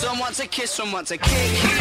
Some want to kiss, some want to kick.